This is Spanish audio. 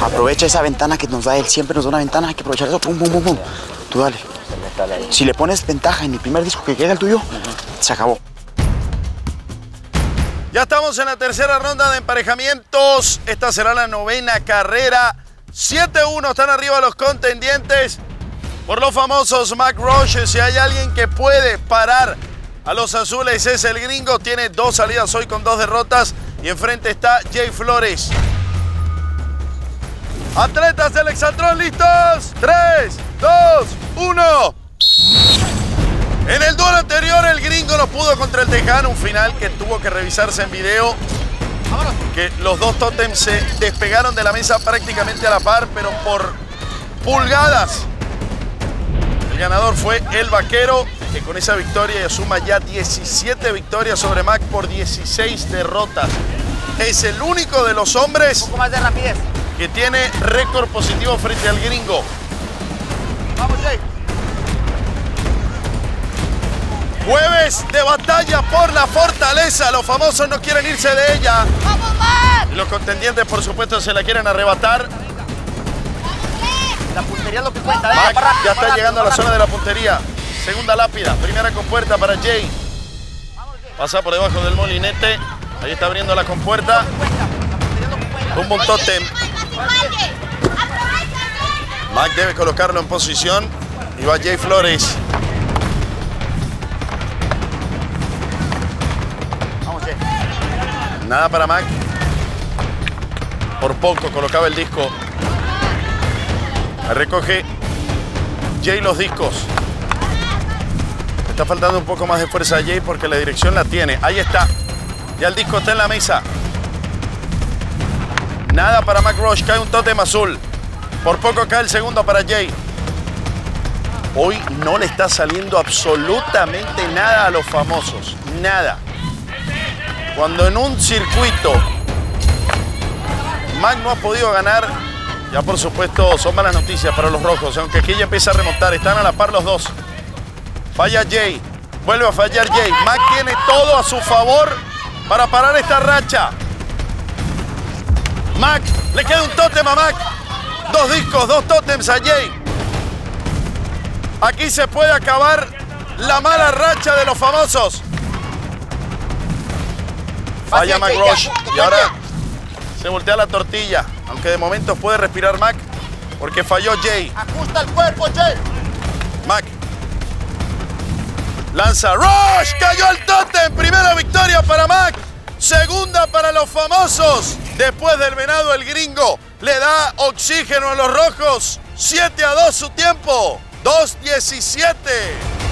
Aprovecha esa ventana que nos da él. Siempre nos da una ventana. Hay que aprovechar eso. Pum, pum, pum, pum. Tú dale. Si le pones ventaja en el primer disco que queda el tuyo, se acabó. Ya estamos en la tercera ronda de emparejamientos. Esta será la novena carrera. 7-1 están arriba los contendientes. Por los famosos Mac Roche, si hay alguien que puede parar a los azules es el gringo. Tiene dos salidas hoy con dos derrotas. Y enfrente está Jay Flores. Atletas del Exatron, listos. 3, 2, 1. En el duelo anterior el gringo no pudo contra el Tejano, un final que tuvo que revisarse en video. Que los dos tótems se despegaron de la mesa prácticamente a la par, pero por pulgadas. El ganador fue el vaquero, que con esa victoria suma ya 17 victorias sobre Mac por 16 derrotas. Es el único de los hombres Un poco más de rapidez. Que tiene récord positivo frente al gringo. Vamos, Jay. Jueves de batalla por la fortaleza. Los famosos no quieren irse de ella. ¡Vamos, los contendientes, por supuesto, se la quieren arrebatar. La puntería es lo que cuenta. ¿eh? Rápido, ya está llegando a la zona de la puntería. Segunda lápida, primera compuerta para Jay. Pasa por debajo del molinete. Ahí está abriendo la compuerta. Un tótem. Mac debe colocarlo en posición. Y va Jay Flores. Vamos, Jay. Nada para Mac. Por poco colocaba el disco. Recoge Jay los discos. Está faltando un poco más de fuerza a Jay porque la dirección la tiene. Ahí está. Ya el disco está en la mesa. Nada para Mac Rush. Cae un tótem azul. Por poco cae el segundo para Jay. Hoy no le está saliendo absolutamente nada a los famosos. Nada. Cuando en un circuito Mac no ha podido ganar, ya por supuesto son malas noticias para los rojos, aunque aquí ya empieza a remontar, están a la par los dos. Falla Jay, vuelve a fallar Jay. Mac tiene todo a su favor para parar esta racha. Mac, le queda un tótem a Mac. Dos discos, dos tótems a Jay. Aquí se puede acabar la mala racha de los famosos. Falla Mac Rush. Y ahora se voltea la tortilla. Aunque de momento puede respirar Mac porque falló Jay. Ajusta el cuerpo, Jay. Mac. Lanza Rush. Cayó el tótem. Primera victoria para Mac. Segunda para los famosos. Después del venado, el gringo le da oxígeno a los rojos. 7 a 2 su tiempo. 2-17.